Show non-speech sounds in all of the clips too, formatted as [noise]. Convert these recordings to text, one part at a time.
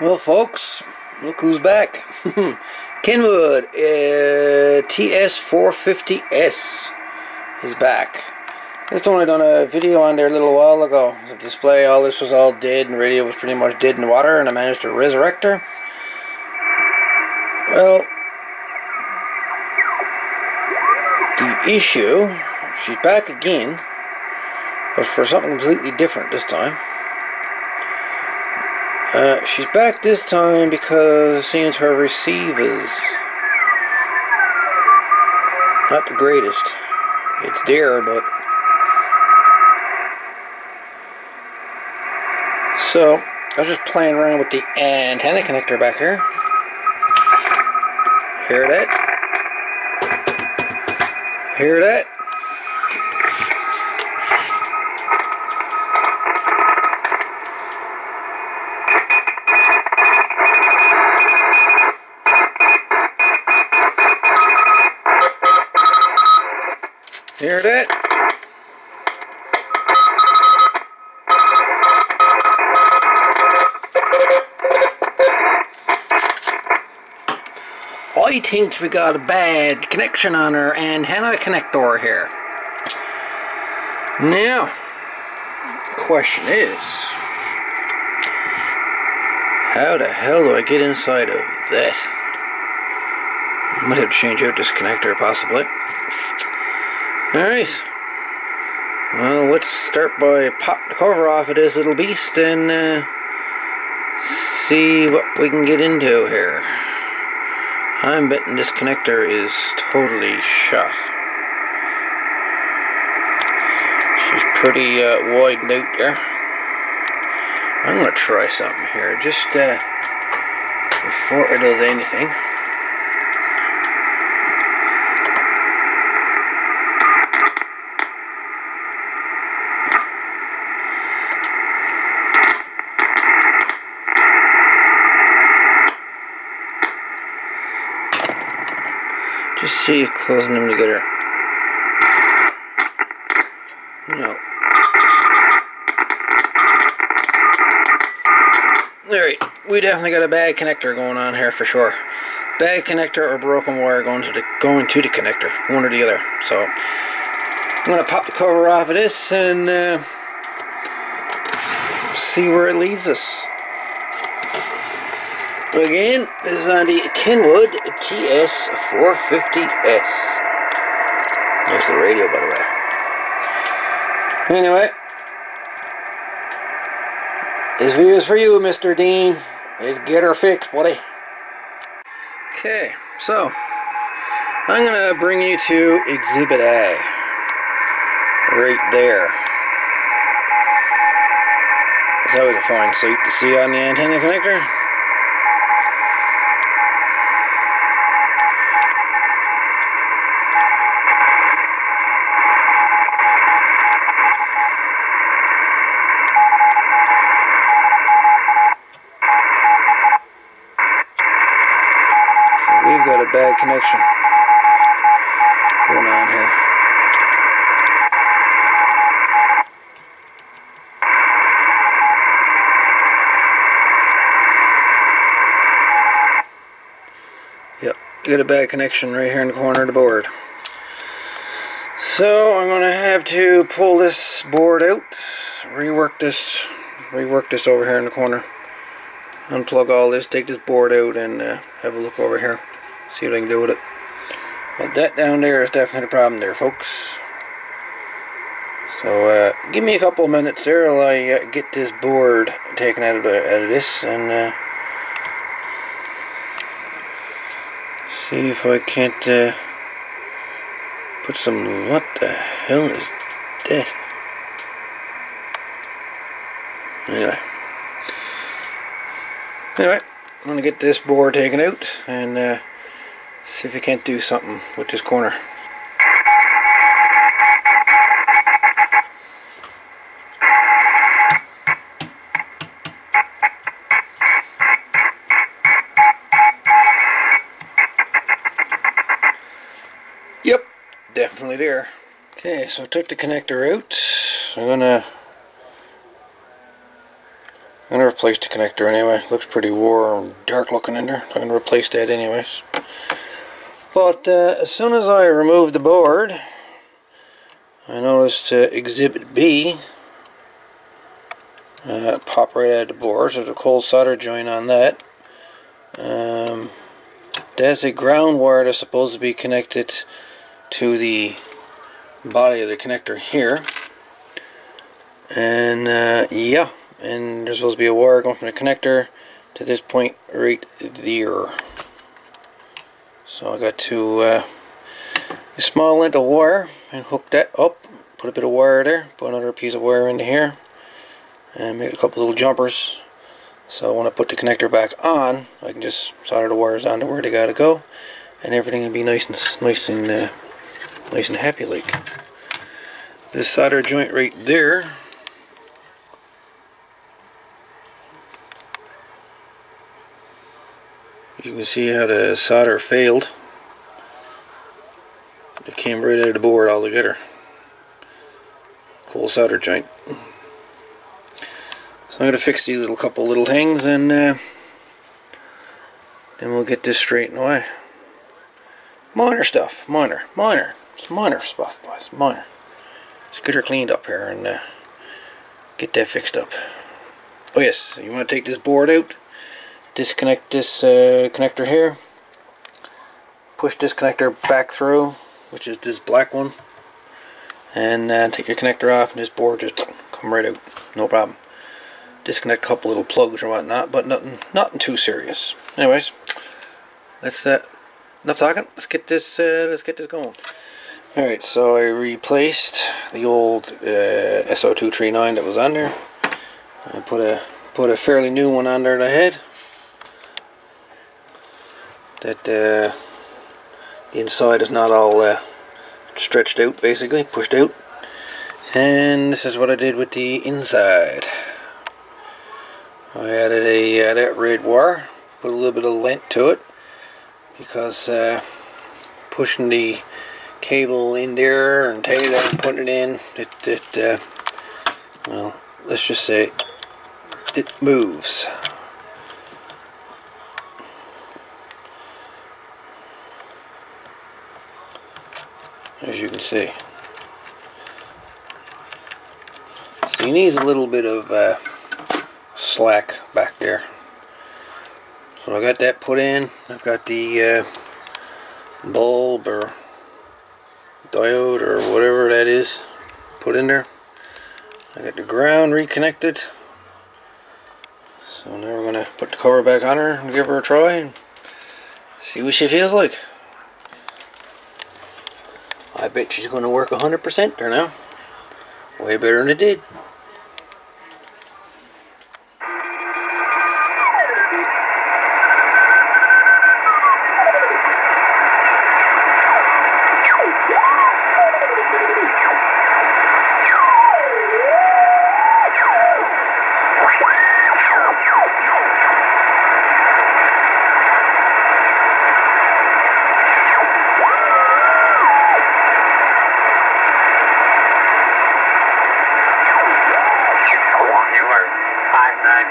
Well, folks, look who's back. [laughs] Kenwood uh, TS450S is back. Just only done a video on there a little while ago. The display, all this was all dead, and radio was pretty much dead in water, and I managed to resurrect her. Well, the issue, she's back again, but for something completely different this time. Uh, she's back this time because it seems her receivers not the greatest. It's there, but so I was just playing around with the antenna connector back here. Hear that? Hear that? That? I think we got a bad connection on our antenna connector here. Now, question is, how the hell do I get inside of that? I might have to change out this connector possibly. Alright. Well, let's start by pop the cover off of this little beast and uh, see what we can get into here. I'm betting this connector is totally shot. She's pretty uh, widened out there. I'm going to try something here just uh, before it does anything. See closing them together. No. Alright, we definitely got a bad connector going on here for sure. Bad connector or broken wire going to the going to the connector, one or the other. So I'm gonna pop the cover off of this and uh, see where it leads us. Again, this is on the Kenwood TS450S. There's the radio, by the way. Anyway, this video is for you, Mr. Dean. Let's get her fixed, buddy. Okay, so I'm to bring you to Exhibit A. Right there. It's always a fine sight to see on the antenna connector. We've got a bad connection going on here. Yep, got a bad connection right here in the corner of the board. So I'm gonna have to pull this board out, rework this, rework this over here in the corner, unplug all this, take this board out, and uh, have a look over here, see what I can do with it. But that down there is definitely a problem there, folks. So uh, give me a couple of minutes there while I uh, get this board taken out of, the, out of this and uh, see if I can't uh, put some. What the hell is that? Anyway. Anyway, I'm going to get this board taken out and uh, see if we can't do something with this corner. Yep, definitely there. Okay, so I took the connector out. I'm gonna I'm to replace the connector anyway. Looks pretty warm, dark looking in there. I'm to replace that anyways. But uh, as soon as I removed the board, I noticed uh, Exhibit B uh, pop right out of the board. So there's a cold solder joint on that. Um, there's a ground wire that's supposed to be connected to the body of the connector here. And uh, yeah, and there's supposed to be a wire going from the connector to this point right there. So I got to uh, a small length of wire and hook that up, put a bit of wire there, put another piece of wire into here, and make a couple little jumpers. So when I put the connector back on, I can just solder the wires onto where they gotta go, and everything will be nice and nice and uh, nice and happy like. This solder joint right there You can see how the solder failed. It came right out of the board altogether. Cool solder joint. So I'm going to fix these little couple little things and uh, then we'll get this straightened away. Minor stuff. Minor. Minor. It's minor stuff, boys. Minor. Let's get her cleaned up here and uh, get that fixed up. Oh yes, you want to take this board out disconnect this uh, connector here. Push this connector back through which is this black one. And uh, take your connector off and this board just come right out. No problem. Disconnect a couple little plugs or whatnot but nothing nothing too serious. Anyways let's uh, enough talking. Let's get this uh, let's get this going. Alright so I replaced the old uh, SO239 that was on there I put a put a fairly new one on there the head that uh, the inside is not all uh, stretched out basically, pushed out. And this is what I did with the inside. I added a uh, that red wire, put a little bit of lint to it because uh, pushing the cable in there and taking it out and putting it in, it, it uh, well, let's just say it moves. As you can see. So he needs a little bit of uh, slack back there. So I got that put in. I've got the uh, bulb or diode or whatever that is put in there. I got the ground reconnected. So now we're going to put the cover back on her and give her a try and see what she feels like. Bet she's going to work 100% there now. Way better than it did.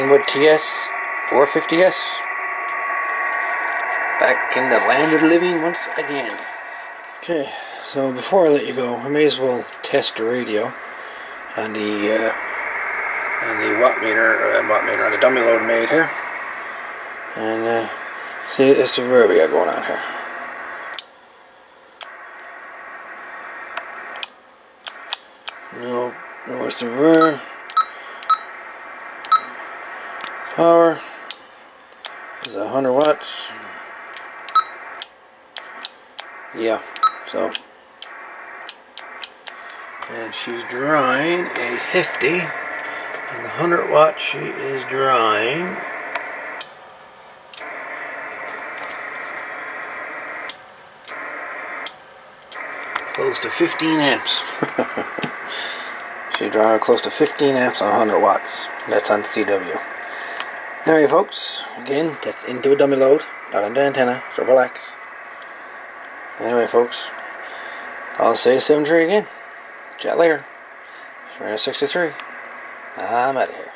Kenwood TS 450S. Back in the land of the living once again. Okay, so before I let you go, I may as well test the radio on the uh, on the watt wattmeter, uh, wattmeter on the dummy load made here, and uh, see as to where we got going on here. No, no Western River. Power is 100 watts. Yeah, so. And she's drawing a hefty. And the 100 watt she is drawing. Close to 15 amps. [laughs] she's drawing close to 15 amps on 100 watts. That's on CW. Anyway, folks, again, that's into a dummy load, not into an antenna, so relax. Anyway, folks, I'll say 73 again. Chat later. Serena 63. I'm out of here.